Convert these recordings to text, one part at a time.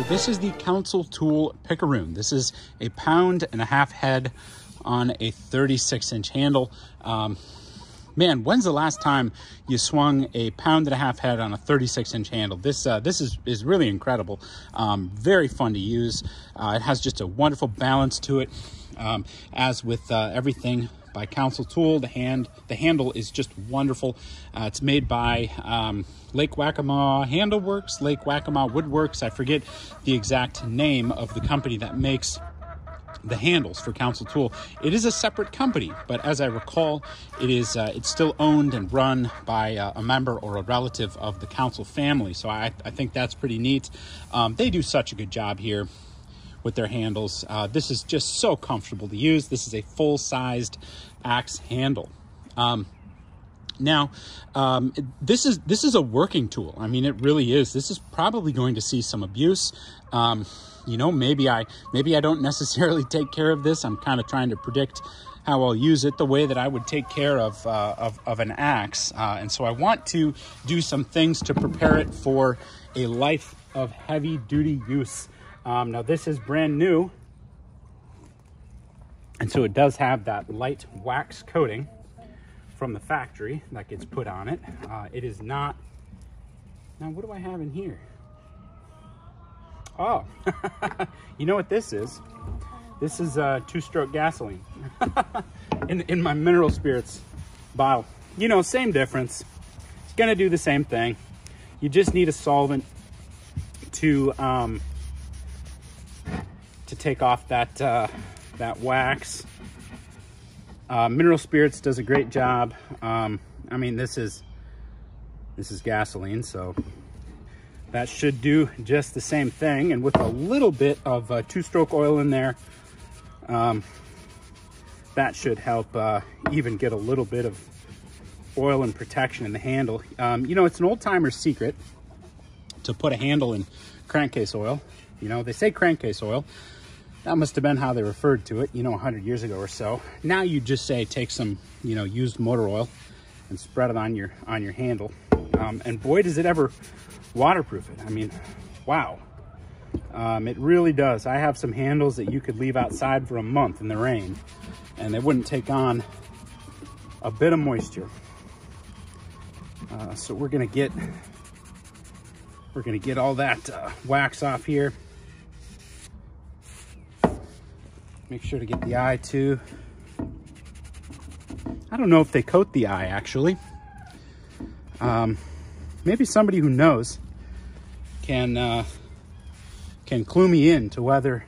this is the Council Tool Picaroon. This is a pound and a half head on a 36 inch handle. Um, man, when's the last time you swung a pound and a half head on a 36 inch handle? This uh, this is, is really incredible. Um, very fun to use. Uh, it has just a wonderful balance to it. Um, as with uh, everything by Council Tool, the hand the handle is just wonderful. Uh, it's made by um, Lake Waccamaw Handle Works, Lake Waccamaw Woodworks. I forget the exact name of the company that makes the handles for Council Tool. It is a separate company, but as I recall, it is uh, it's still owned and run by uh, a member or a relative of the Council family. So I, I think that's pretty neat. Um, they do such a good job here with their handles. Uh, this is just so comfortable to use. This is a full-sized axe handle. Um, now, um, this is this is a working tool. I mean, it really is. This is probably going to see some abuse. Um, you know, maybe I maybe I don't necessarily take care of this. I'm kind of trying to predict how I'll use it the way that I would take care of uh, of, of, an axe, uh, and so I want to do some things to prepare it for a life of heavy duty use. Um, now, this is brand new, and so it does have that light wax coating from the factory that gets put on it. Uh, it is not. Now, what do I have in here? Oh, you know what this is? This is uh, two-stroke gasoline in, in my mineral spirits bottle. You know, same difference. It's gonna do the same thing. You just need a solvent to um, to take off that uh, that wax uh, Mineral Spirits does a great job. Um, I mean, this is this is gasoline, so that should do just the same thing. And with a little bit of uh, two-stroke oil in there, um, that should help uh, even get a little bit of oil and protection in the handle. Um, you know, it's an old-timer's secret to put a handle in crankcase oil. You know, they say crankcase oil. That must have been how they referred to it, you know, 100 years ago or so. Now you just say take some, you know, used motor oil and spread it on your on your handle. Um, and boy, does it ever waterproof it. I mean, wow. Um, it really does. I have some handles that you could leave outside for a month in the rain and they wouldn't take on a bit of moisture. Uh, so we're gonna get we're gonna get all that uh, wax off here. Make sure to get the eye too. I don't know if they coat the eye actually. Um, maybe somebody who knows can uh, can clue me in to whether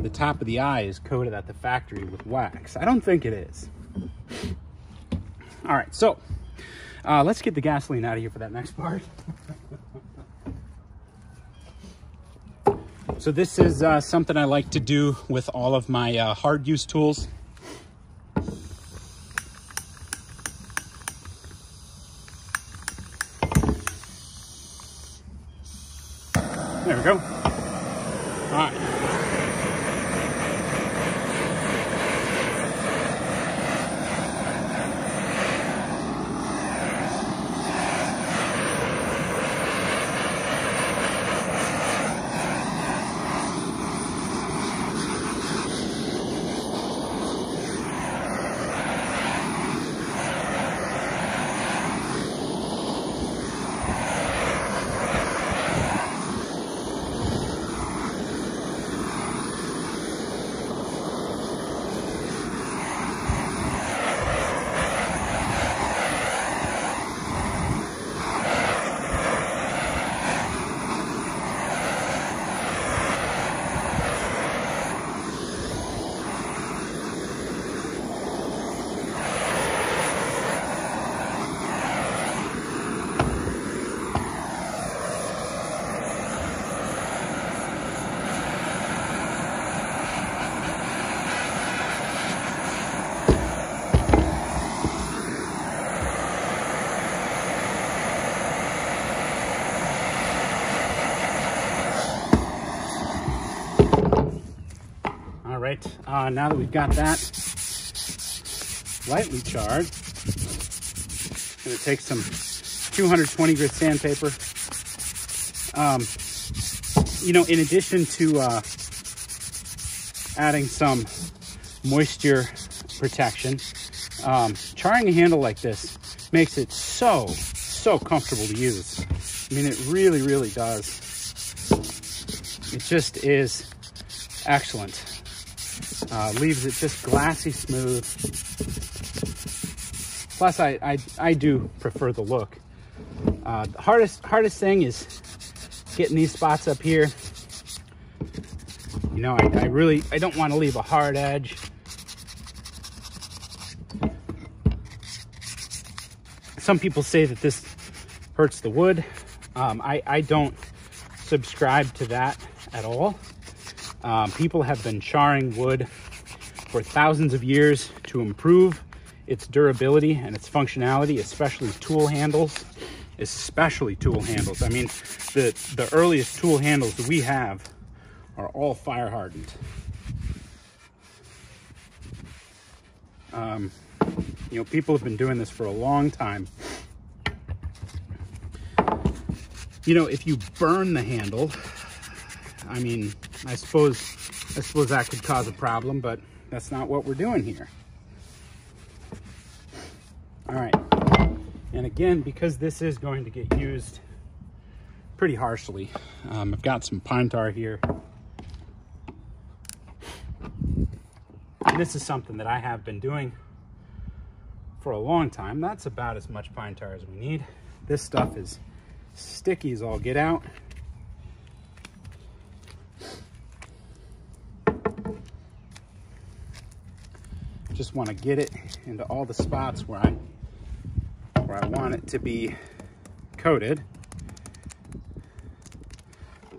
the top of the eye is coated at the factory with wax. I don't think it is. All right, so uh, let's get the gasoline out of here for that next part. So this is uh, something I like to do with all of my uh, hard use tools. There we go. All right. right, uh, now that we've got that lightly charred, I'm gonna take some 220 grit sandpaper. Um, you know, in addition to uh, adding some moisture protection, um, charring a handle like this makes it so, so comfortable to use. I mean, it really, really does. It just is excellent. Uh, leaves it just glassy smooth. Plus, I, I, I do prefer the look. Uh, the hardest, hardest thing is getting these spots up here. You know, I, I really, I don't want to leave a hard edge. Some people say that this hurts the wood. Um, I, I don't subscribe to that at all. Um, people have been charring wood for thousands of years to improve its durability and its functionality, especially tool handles, especially tool handles. I mean, the, the earliest tool handles that we have are all fire hardened. Um, you know, people have been doing this for a long time. You know, if you burn the handle, I mean, I suppose, I suppose that could cause a problem, but that's not what we're doing here. All right. And again, because this is going to get used pretty harshly, um, I've got some pine tar here. And this is something that I have been doing for a long time. That's about as much pine tar as we need. This stuff is sticky as all get out. Just want to get it into all the spots where I where I want it to be coated.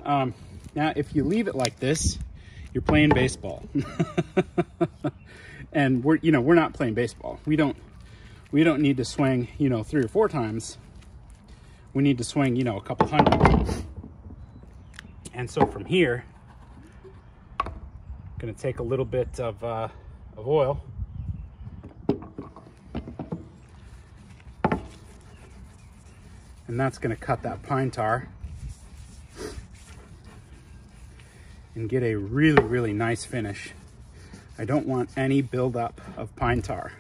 Um, now, if you leave it like this, you're playing baseball. and we're, you know, we're not playing baseball. We don't, we don't need to swing, you know, three or four times. We need to swing, you know, a couple hundred. And so from here, I'm gonna take a little bit of, uh, of oil and that's going to cut that pine tar and get a really, really nice finish. I don't want any buildup of pine tar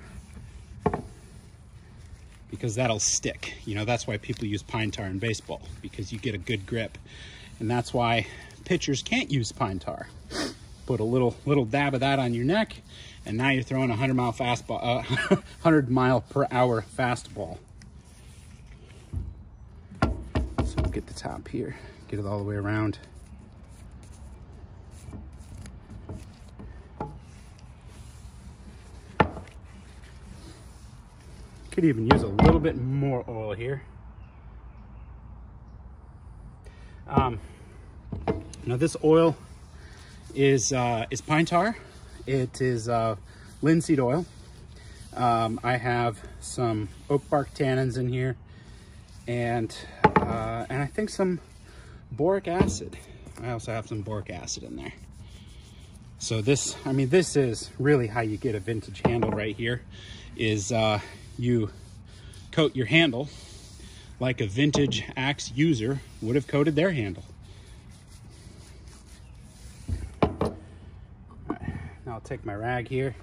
because that'll stick. You know, that's why people use pine tar in baseball because you get a good grip. And that's why pitchers can't use pine tar. Put a little little dab of that on your neck and now you're throwing a 100 mile fastball, uh, 100 mile per hour fastball. Get the top here, get it all the way around. Could even use a little bit more oil here. Um, now this oil is uh, is pine tar. It is uh, linseed oil. Um, I have some oak bark tannins in here and uh, and I think some boric acid. I also have some boric acid in there. So this, I mean, this is really how you get a vintage handle right here, is uh, you coat your handle like a vintage axe user would have coated their handle. now I'll take my rag here,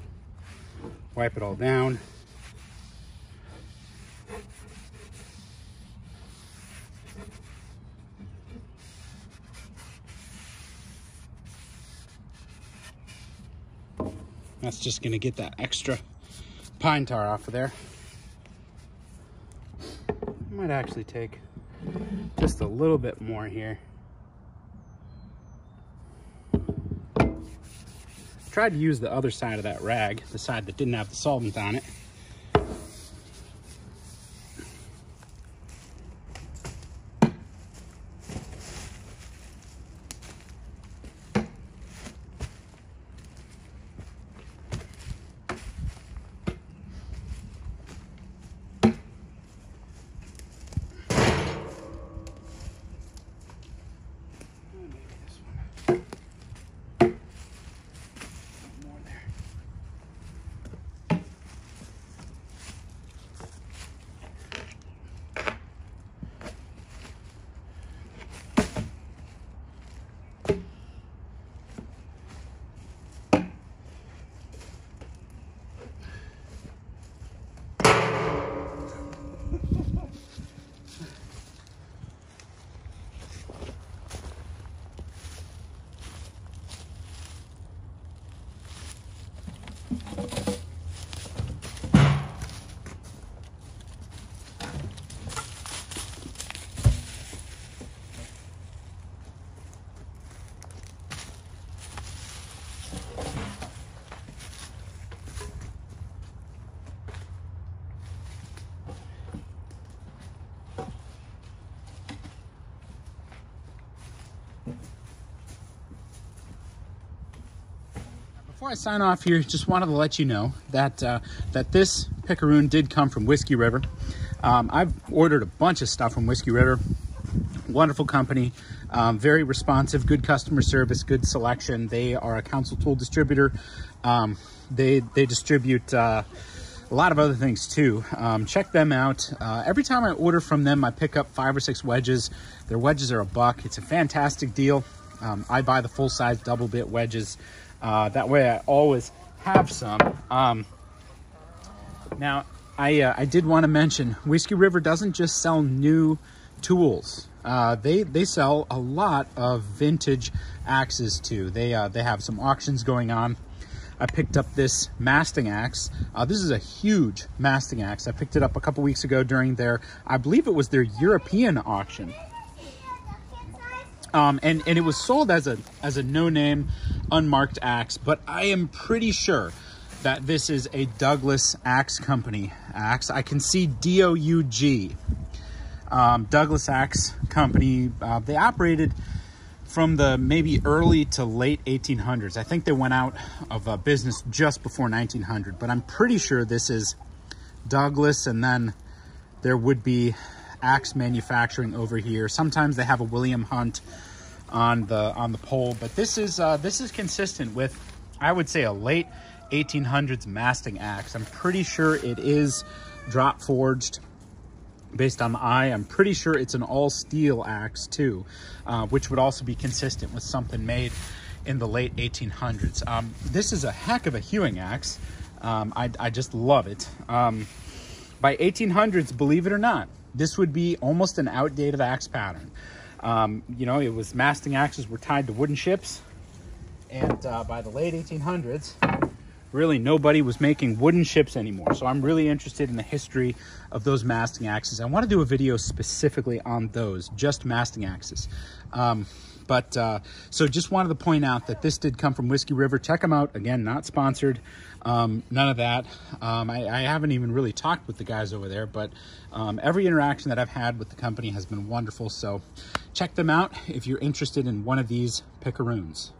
wipe it all down. That's just gonna get that extra pine tar off of there. Might actually take just a little bit more here. Tried to use the other side of that rag, the side that didn't have the solvent on it. Before I sign off here, just wanted to let you know that uh, that this picaroon did come from Whiskey River. Um, I've ordered a bunch of stuff from Whiskey River. Wonderful company, um, very responsive, good customer service, good selection. They are a council tool distributor. Um, they they distribute uh, a lot of other things too. Um, check them out. Uh, every time I order from them, I pick up five or six wedges. Their wedges are a buck. It's a fantastic deal. Um, I buy the full size double bit wedges. Uh, that way I always have some. Um, now, I, uh, I did want to mention Whiskey River doesn't just sell new tools. Uh, they they sell a lot of vintage axes too. They uh, they have some auctions going on. I picked up this masting axe. Uh, this is a huge masting axe. I picked it up a couple weeks ago during their, I believe it was their European auction. Um, and, and it was sold as a, as a no-name, unmarked axe, but I am pretty sure that this is a Douglas Axe Company axe. I can see D-O-U-G, um, Douglas Axe Company. Uh, they operated from the maybe early to late 1800s. I think they went out of uh, business just before 1900, but I'm pretty sure this is Douglas and then there would be axe manufacturing over here. Sometimes they have a William Hunt on the on the pole, but this is uh, this is consistent with I would say a late 1800s masting axe. I'm pretty sure it is drop forged based on the eye. I'm pretty sure it's an all steel axe too, uh, which would also be consistent with something made in the late 1800s. Um, this is a heck of a hewing axe. Um, I, I, just love it. Um, by 1800s, believe it or not, this would be almost an outdated axe pattern. Um, you know, it was masting axes were tied to wooden ships. And uh, by the late 1800s, really nobody was making wooden ships anymore. So I'm really interested in the history of those masting axes. I want to do a video specifically on those, just masting axes. Um, but uh, so just wanted to point out that this did come from Whiskey River. Check them out. Again, not sponsored. Um, none of that. Um, I, I, haven't even really talked with the guys over there, but um, every interaction that I've had with the company has been wonderful. So check them out if you're interested in one of these picaroons.